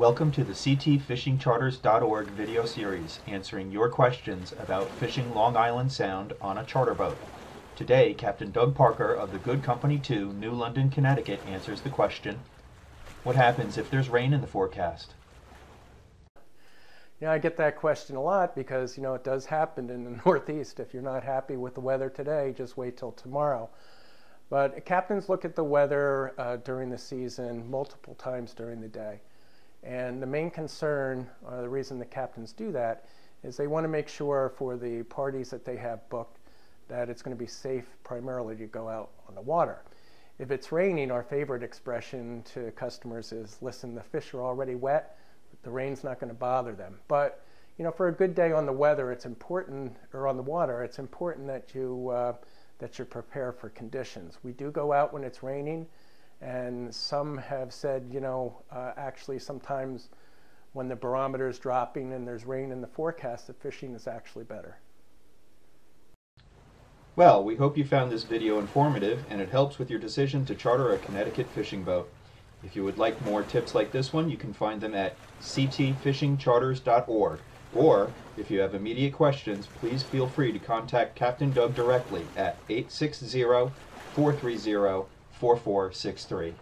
Welcome to the ctfishingcharters.org video series answering your questions about fishing Long Island Sound on a charter boat. Today, Captain Doug Parker of the Good Company 2, New London, Connecticut answers the question, what happens if there's rain in the forecast? Know, I get that question a lot because, you know, it does happen in the Northeast. If you're not happy with the weather today, just wait till tomorrow. But captains look at the weather uh, during the season multiple times during the day. And the main concern, or the reason the captains do that, is they want to make sure for the parties that they have booked that it's going to be safe primarily to go out on the water. If it's raining, our favorite expression to customers is, listen, the fish are already wet, the rain's not going to bother them. But you know, for a good day on the weather, it's important, or on the water, it's important that you uh, that you prepare for conditions. We do go out when it's raining, and some have said, you know, uh, actually sometimes when the barometer is dropping and there's rain in the forecast, the fishing is actually better. Well, we hope you found this video informative and it helps with your decision to charter a Connecticut fishing boat. If you would like more tips like this one, you can find them at ctfishingcharters.org. Or, if you have immediate questions, please feel free to contact Captain Doug directly at 860 430 4463.